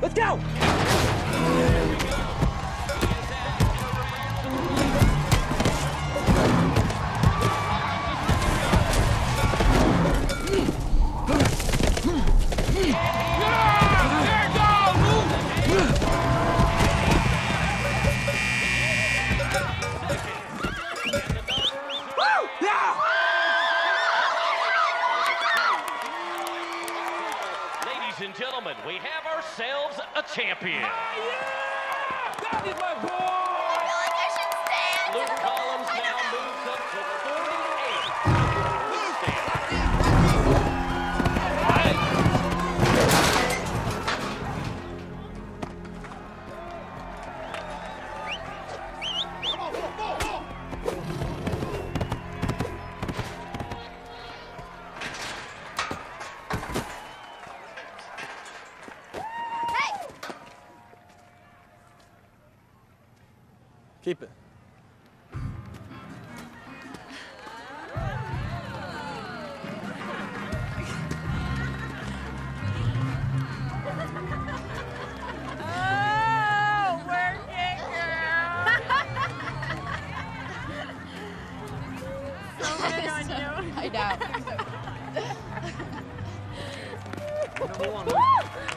Let's go! Ladies and gentlemen, we have ourselves a champion. Ah, that is my boy! I feel like I should stand. Luke Keep it. Oh, work it, girl. so good on you. I know. Number one.